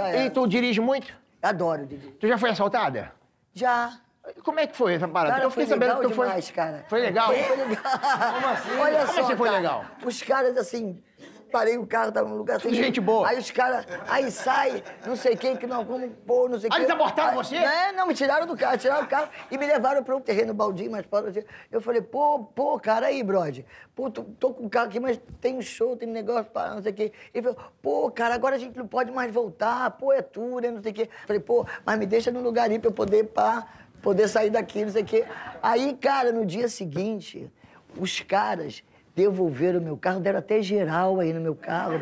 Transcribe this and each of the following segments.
já era. E tu dirige muito? Adoro, Didi. Tu já foi assaltada? Já. Como é que foi essa parada? Cara, eu fiquei foi sabendo legal que tu foi. demais, cara. Foi legal? Foi legal. Como assim? Olha Como só, assim foi cara, legal? Os caras, assim, parei o carro, tava num lugar assim. Tudo gente boa. Aí os caras, aí sai, não sei quem, que não, como pô, não sei quem. eles abortaram Aí- você? É, não, me tiraram do carro, tiraram do carro e me levaram para um terreno baldio, mais fora. assim. Eu falei, pô, pô, cara, aí, brother. Pô, tô, tô com o carro aqui, mas tem um show, tem um negócio, para não sei o quê. Ele falou, pô, cara, agora a gente não pode mais voltar, pô, é tudo, é não sei o quê. Falei, pô, mas me deixa num lugar aí pra eu poder, pá, poder sair daqui, não sei o quê. Aí, cara, no dia seguinte, os caras devolveram o meu carro, deram até geral aí no meu carro.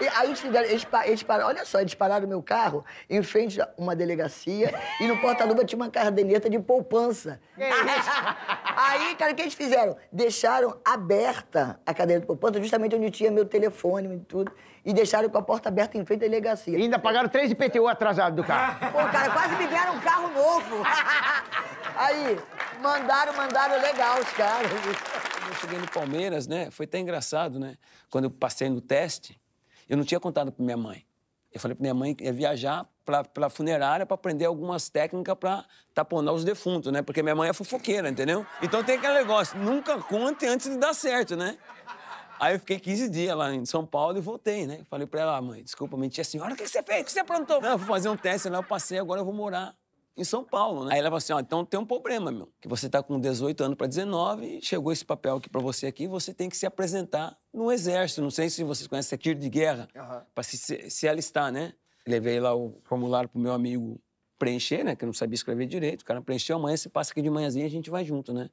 E aí eles, fizeram, eles, eles pararam, olha só, eles pararam meu carro em frente a uma delegacia e no porta-luva tinha uma caderneta de poupança. Aí, cara, o que eles fizeram? Deixaram aberta a caderneta de poupança, justamente onde tinha meu telefone e tudo, e deixaram com a porta aberta em frente à delegacia. E ainda pagaram três IPTU atrasado do carro. Pô, cara, quase me deram um carro novo. Aí, mandaram, mandaram legal os caras. Quando eu cheguei no Palmeiras, né? Foi até engraçado, né? Quando eu passei no teste, eu não tinha contado para minha mãe. Eu falei para minha mãe que ia viajar para a funerária para aprender algumas técnicas para taponar os defuntos, né? Porque minha mãe é fofoqueira, entendeu? Então tem aquele negócio, nunca conte antes de dar certo, né? Aí eu fiquei 15 dias lá em São Paulo e voltei, né? Falei pra ela, "Ah, mãe, desculpa, menti a senhora, o que que você fez? O que você aprontou? Não, eu vou fazer um teste lá, eu passei, agora eu vou morar em São Paulo, né? Aí ela falou assim, ó, então tem um problema, meu, que você tá com 18 anos para 19 e chegou esse papel aqui para você aqui, você tem que se apresentar no exército. Não sei se vocês conhecem, é tiro de guerra, para se, se, se alistar, né? Levei lá o formulário pro meu amigo preencher, né? Que eu não sabia escrever direito. O cara preencheu, amanhã você passa aqui de manhãzinha e a gente vai junto, né?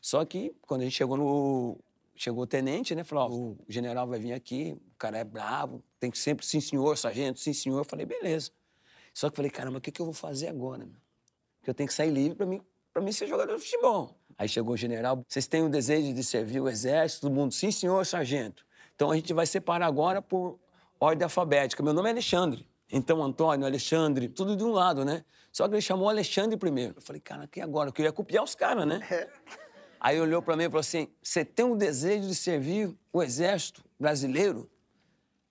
Só que quando a gente chegou no. Chegou o tenente, né? Falou: ó, o general vai vir aqui, o cara é bravo, tem que sempre, sim senhor, sargento, sim senhor. Eu falei: beleza. Só que eu falei: caramba, o que, que eu vou fazer agora, meu? Porque eu tenho que sair livre pra mim, pra mim ser jogador de futebol. Aí chegou o general: vocês têm o desejo de servir o exército? Todo mundo: sim senhor, sargento. Então a gente vai separar agora por ordem alfabética. Meu nome é Alexandre. Então, Antônio, Alexandre, tudo de um lado, né? Só que ele chamou Alexandre primeiro. Eu falei, cara, que agora? Que eu ia copiar os caras, né? Aí olhou pra mim e falou assim: Você tem o desejo de servir o exército brasileiro?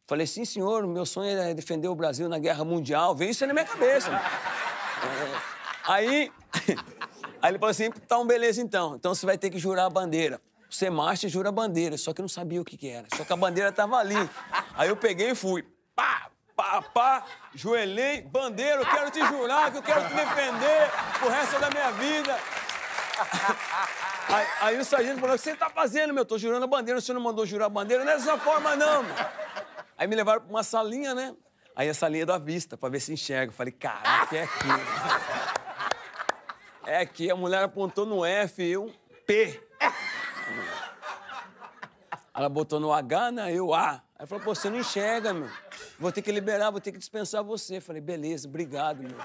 Falei, sim, senhor, meu sonho é defender o Brasil na guerra mundial. Veio isso aí na minha cabeça. É, aí, aí ele falou assim: então, beleza, então. Então você vai ter que jurar a bandeira. Você marcha e jura a bandeira. Só que eu não sabia o que, que era. Só que a bandeira tava ali. Aí eu peguei e fui. Pá, pá, pá, joelhei, bandeira, eu quero te jurar que eu quero te defender pro resto da minha vida. Aí, aí o sargento falou: O que você tá fazendo, meu? Tô jurando a bandeira, você não mandou jurar a bandeira? Não é dessa forma, não, meu. Aí me levaram pra uma salinha, né? Aí a salinha da vista, pra ver se enxerga. Falei: Caraca, é aqui. É aqui. A mulher apontou no F e eu, P. Ela botou no H, né? Eu A. Aí falou: Pô, você não enxerga, meu. Vou ter que liberar, vou ter que dispensar você. Falei: Beleza, obrigado, meu.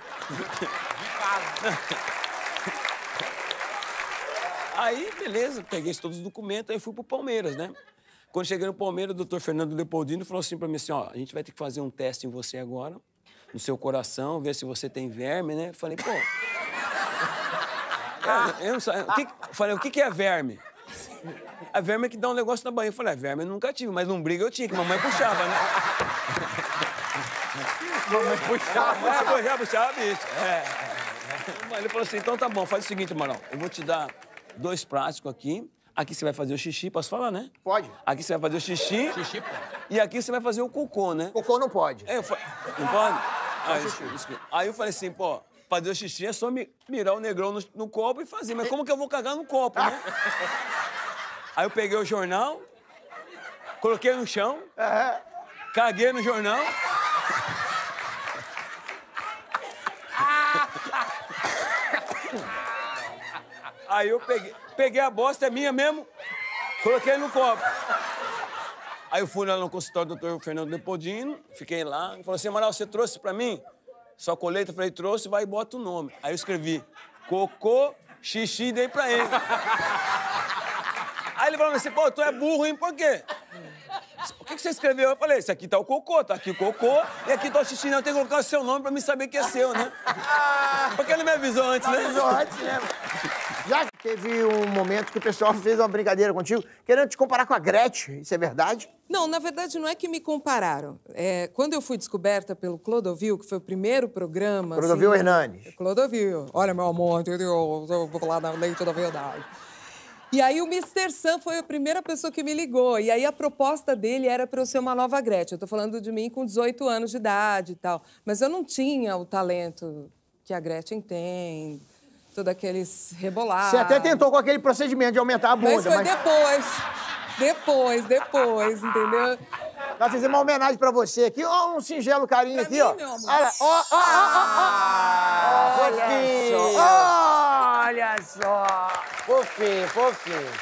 Aí, beleza, peguei todos os documentos, aí fui pro Palmeiras, né? Quando cheguei no Palmeiras, o doutor Fernando Leopoldino falou assim pra mim assim, ó, a gente vai ter que fazer um teste em você agora, no seu coração, ver se você tem verme, né? Falei, pô... Eu, eu não sei, o que, falei, o que que é verme? A verme é que dá um negócio na banha. Eu falei, é, verme eu nunca tive, mas não briga eu tinha, que mamãe puxava, né? Mamãe puxava. É, puxava, puxava, bicho. É. Mas Ele falou assim, então tá bom, faz o seguinte, Marão, eu vou te dar dois plásticos aqui. Aqui você vai fazer o xixi, posso falar, né? Pode. Aqui você vai fazer o xixi. Xixi pode. E aqui você vai fazer o cocô, né? Cocô não pode. Aí eu fa... Não pode? Ah, isso, isso. Aí eu falei assim, pô, fazer o xixi é só mi- mirar o negrão no, no copo e fazer. Mas como que eu vou cagar no copo, né? Aí eu peguei o jornal, coloquei no chão, caguei no jornal. Aí eu peguei, peguei a bosta, é minha mesmo, coloquei no copo. Aí eu fui lá no consultório do doutor Fernando Leopoldino, fiquei lá, ele falou assim, Amaral, você trouxe pra mim? Sua colheita? Eu falei, trouxe, vai e bota o nome. Aí eu escrevi, cocô, xixi, dei pra ele. Aí ele falou assim, pô, tu é burro, hein? Por quê? O que que você escreveu? Eu falei, esse aqui tá o cocô, tá aqui o cocô, e aqui tá o xixi, não, tem que colocar o seu nome pra mim saber que é seu, né? Por que ele me avisou antes, né? Avisou antes, né? Já teve um momento que o pessoal fez uma brincadeira contigo, querendo te comparar com a Gretchen, isso é verdade? Não, na verdade não é que me compararam. É, quando eu fui descoberta pelo Clodovil, que foi o primeiro programa... Clodovil assim, Hernandes. Clodovil. Olha, meu amor, entendeu? Eu vou falar da leite da verdade. E aí o Mr. Sam foi a primeira pessoa que me ligou. E aí a proposta dele era para eu ser uma nova Gretchen. Eu tô falando de mim com 18 anos de idade e tal. Mas eu não tinha o talento que a Gretchen tem, todos aqueles rebolados. Você até tentou com aquele procedimento de aumentar a bunda, Mas foi depois. Depois, depois, entendeu? Nós fizemos uma homenagem pra você aqui. Ó, um singelo carinho Pra aqui, mim, ó. meu amor. Olha, ó, ó, ó, ó, ó. Fofinho. Olha só! Fofinho, fofinho.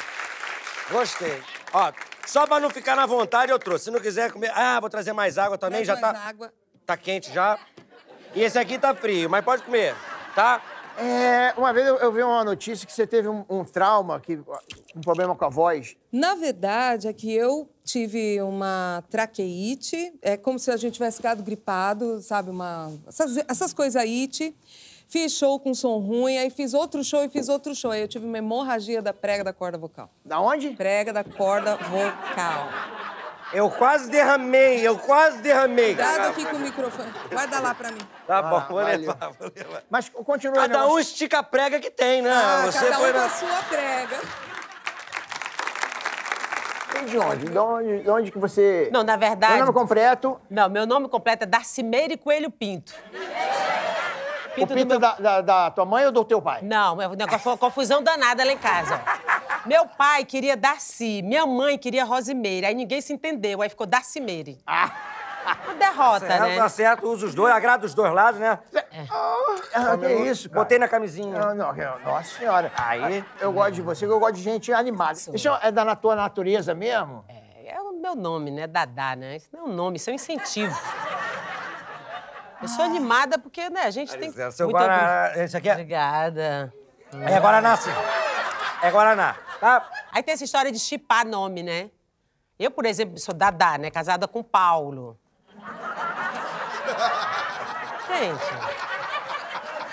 Gostei. Ó, só pra não ficar na vontade, eu trouxe. Se não quiser comer. Ah, vou trazer mais água também, Traz já mais tá. água. Tá quente já. E esse aqui tá frio, mas pode comer, tá? É, uma vez eu, eu vi uma notícia que você teve um, um trauma, que, um problema com a voz. Na verdade, é que eu tive uma traqueite, é como se a gente tivesse ficado gripado, sabe? Uma, essas, essas coisas aí. Fiz show com som ruim, aí fiz outro show e fiz outro show. Aí eu tive uma hemorragia da prega da corda vocal. Da onde? Prega da corda vocal. Eu quase derramei, eu quase derramei. Cuidado aqui com o microfone. Guarda lá pra mim. Tá bom, vou levar, vou levar. Mas continua Cada negócio. um estica a prega que tem, né? Ah, Você cada foi um com na... a sua prega. De onde? De onde, de onde que você... Não, na verdade- Meu nome completo, Não, meu nome completo é Darcimeire Coelho Pinto. o Pinto do pinto meu- da, da, da tua mãe ou do teu pai? Não, é um negócio- foi uma confusão danada lá em casa. Meu pai queria Darcy, minha mãe queria Rosimeire. Aí ninguém se entendeu, aí ficou Darcimeire. Uma derrota, Certo, né? tá certo, usa os dois, agrada os dois lados, né? Ah, que isso, cara? Botei na camisinha. Não, não, não, nossa senhora. Aí. Eu gosto de você, eu gosto de gente animada. Isso é da tua natureza mesmo? É, é o meu nome, né? Dadá, né? Isso não é um nome, isso é um incentivo. Eu sou animada porque, né, a gente tem... Seu muito Guaraná, esse aqui é... Obrigada. É Guaraná, sim. É Guaraná, tá? Aí tem essa história de chipar nome, né? Eu, por exemplo, sou Dadá, né? Casada com Paulo. Gente.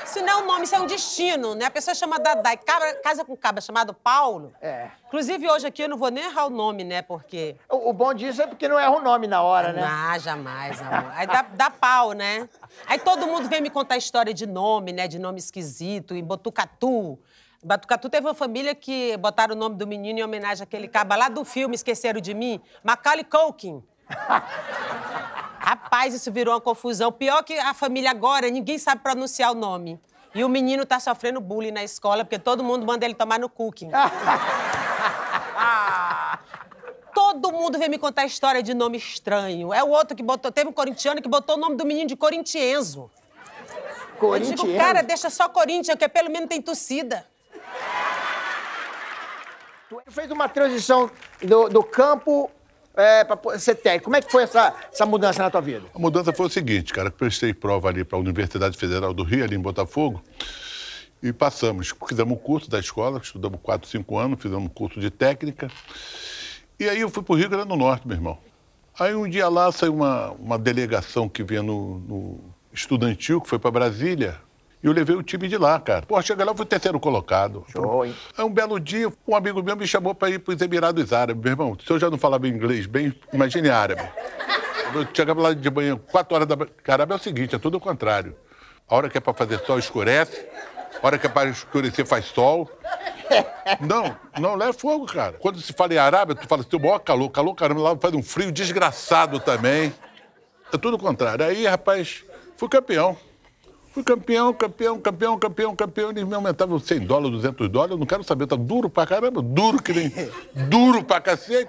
Isso não é um nome, isso é um destino, né? A pessoa chama Dadá e cabra- casa com um cabra chamado Paulo. É. Inclusive, hoje aqui eu não vou nem errar o nome, né? Porque. O, o bom disso é porque não erra o nome na hora, né? Ah, jamais, amor. Aí dá, dá pau, né? Aí todo mundo vem me contar história de nome, né? De nome esquisito, em Botucatu. Em Botucatu teve uma família que botaram o nome do menino em homenagem àquele caba lá do filme Esqueceram de Mim, Macaulay Culkin. Rapaz, isso virou uma confusão. Pior que a família agora, ninguém sabe pronunciar o nome. E o menino tá sofrendo bullying na escola, porque todo mundo manda ele tomar no cooking. Todo mundo vem me contar história de nome estranho. É o outro que botou. Teve um corintiano que botou o nome do menino de Corintienzo. Eu Corinthians. digo, cara, deixa só Corinthians, que pelo menos tem torcida. Tu fez uma transição do, do campo é, para ser técnico. Como é que foi essa, essa mudança na tua vida? A mudança foi o seguinte, cara, prestei prova ali para a Universidade Federal do Rio, ali em Botafogo, e passamos. Fizemos um curso da escola, estudamos quatro, cinco anos, fizemos um curso de técnica. E aí eu fui para o Rio Grande do Norte, meu irmão. Aí um dia lá saiu uma, uma delegação que vinha no, no estudantil, que foi para Brasília, e eu levei o time de lá, cara. Pô, chega lá, eu fui terceiro colocado. Show, hein? Aí um belo dia, um amigo meu me chamou para ir para os Emirados Árabes. Meu irmão, se eu já não falava inglês bem, imagine árabe. Eu chegava lá de manhã, quatro horas da manhã. Caramba, é o seguinte, é tudo o contrário. A hora que é para fazer sol, escurece. A hora que é para escurecer, faz sol. Não, não, lá é fogo, cara. Quando se fala em Arábia, tu fala assim, o maior calor. Calor, caramba, lá faz um frio desgraçado também. É tudo o contrário. Aí, rapaz, fui campeão. Fui campeão, campeão, campeão, campeão, campeão. Eles me aumentavam 100 dólares, 200 dólares. Eu não quero saber, tá duro pra caramba. Duro que nem... duro pra cacete.